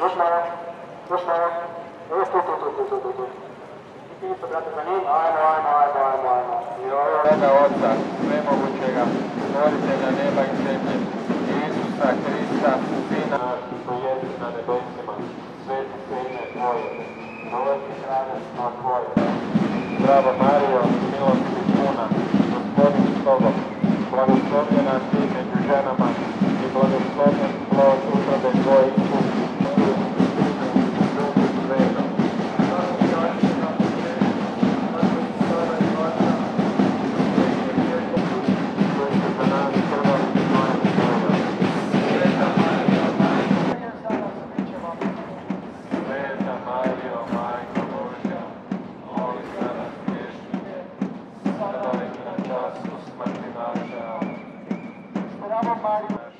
Još malo, još malo. Još tu, tu, to, tu, tu, tu. Ti isto, brate, za njim. Ajmo, ajmo, ajmo, ajmo, ajmo. I ovo vreme Oca, sve mogućega, stvoritelja neba i zemlje, Isusa, Hrista, Sina, koji jedi na nebesima, sveti se ime Tvoje, dolazi na Tvoje. Zdravo Mario, milosti puna, gospodin s tobom, blagoslovljena ti među ženama i blagoslovljen plod utrobe Tvoje Mark.